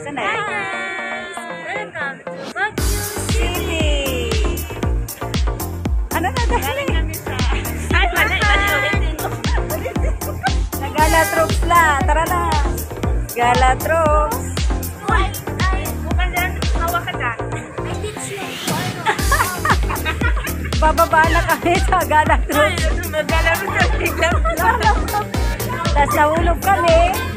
Sanay. Hi guys! Welcome to Baguio City! Ano na dali? Nagala troops na. Tara na. Gala troops. Bababa na kami sa gala troops. Nagala troops. Tapos nahulog kami.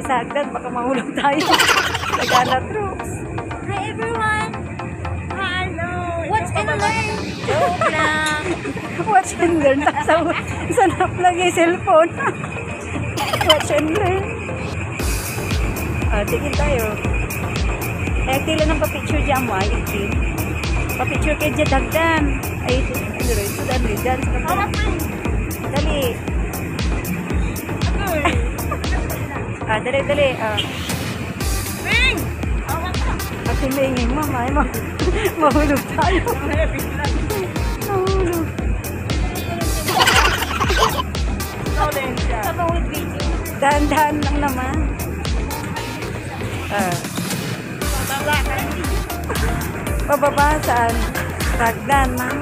Tingin-tingin kay Sagdag, baka mahulog tayo. sa Gala Troops. Hi, everyone. Hello. What's gonna learn? Joke lang. Watch and learn. Sa, sa naplag yung cellphone. Watch and learn. Ah, tingin tayo. Eh, tila ng papicture dyan mo, ay, itin. Papicture kay dyan, dagdan. Ay, ito, ano rin, ito, dali, dyan, sa mo. Dali. Ah, dali, dali. Ah, Bing! Hawa ka. at himingin mo, may ma mahulog tayo. Mahulog. Dahan-dahan lang naman. Ah, Bababa ka. pababa saan? Dagdan, ma'am.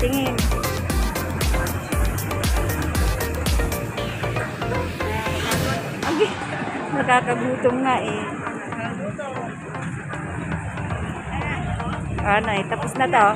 Tingin. Nakakagutom nga eh. Ah, nay, tapos na to.